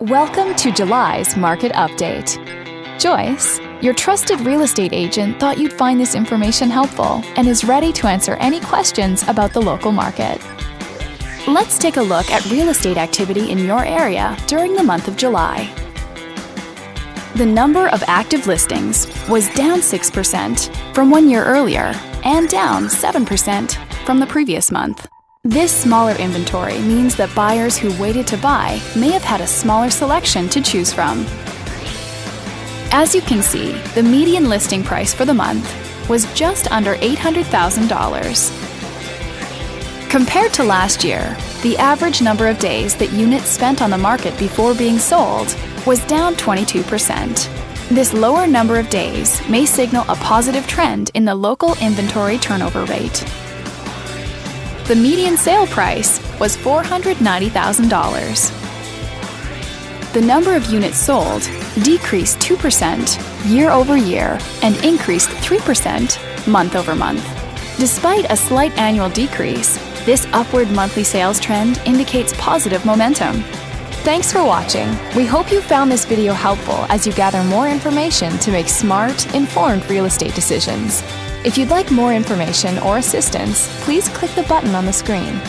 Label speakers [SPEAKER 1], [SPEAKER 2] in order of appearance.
[SPEAKER 1] Welcome to July's Market Update. Joyce, your trusted real estate agent, thought you'd find this information helpful and is ready to answer any questions about the local market. Let's take a look at real estate activity in your area during the month of July. The number of active listings was down 6% from one year earlier and down 7% from the previous month. This smaller inventory means that buyers who waited to buy may have had a smaller selection to choose from. As you can see, the median listing price for the month was just under $800,000. Compared to last year, the average number of days that units spent on the market before being sold was down 22%. This lower number of days may signal a positive trend in the local inventory turnover rate the median sale price was $490,000. The number of units sold decreased 2% year over year and increased 3% month over month. Despite a slight annual decrease, this upward monthly sales trend indicates positive momentum. Thanks for watching. We hope you found this video helpful as you gather more information to make smart, informed real estate decisions. If you'd like more information or assistance, please click the button on the screen.